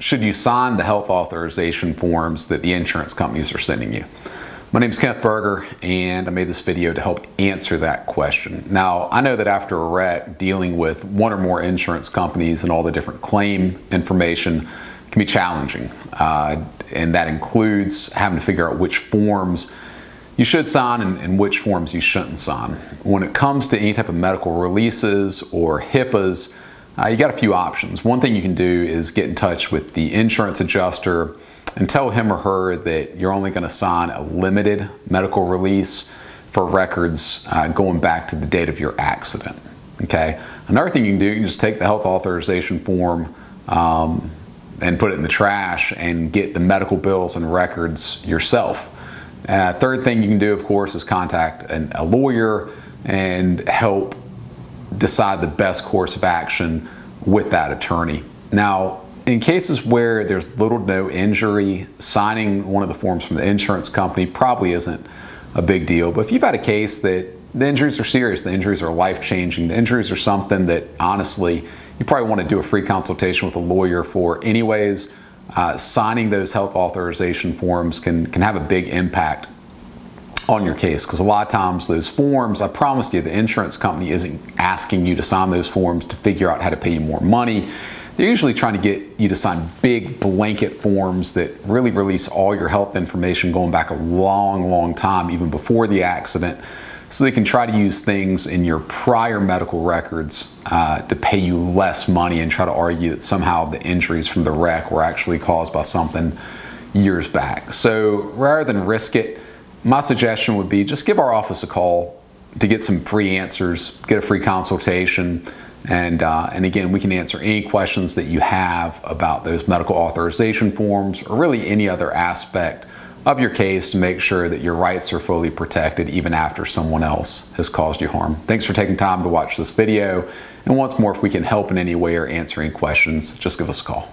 should you sign the health authorization forms that the insurance companies are sending you? My name is Kenneth Berger, and I made this video to help answer that question. Now, I know that after a wreck, dealing with one or more insurance companies and all the different claim information can be challenging, uh, and that includes having to figure out which forms you should sign and, and, which forms you shouldn't sign. When it comes to any type of medical releases or HIPAAs, uh, you got a few options. One thing you can do is get in touch with the insurance adjuster and tell him or her that you're only going to sign a limited medical release for records uh, going back to the date of your accident. Okay. Another thing you can do, you can just take the health authorization form um, and put it in the trash and get the medical bills and records yourself. Uh, third thing you can do, of course, is contact an, a lawyer and help decide the best course of action with that attorney. Now, in cases where there's little to no injury, signing one of the forms from the insurance company probably isn't a big deal. But if you've had a case that the injuries are serious, the injuries are life changing, the injuries are something that honestly you probably want to do a free consultation with a lawyer for, anyways, uh, signing those health authorization forms can, can have a big impact on your case because a lot of times those forms, I promise you, the insurance company isn't asking you to sign those forms to figure out how to pay you more money. They're usually trying to get you to sign big blanket forms that really release all your health information going back a long, long time, even before the accident, so they can try to use things in your prior medical records uh, to pay you less money and try to argue that somehow the injuries from the wreck were actually caused by something years back. So rather than risk it, my suggestion would be just give our office a call to get some free answers, get a free consultation, and, uh, and again, we can answer any questions that you have about those medical authorization forms or really any other aspect of your case to make sure that your rights are fully protected even after someone else has caused you harm. Thanks for taking time to watch this video. And once more, if we can help in any way or answer any questions, just give us a call.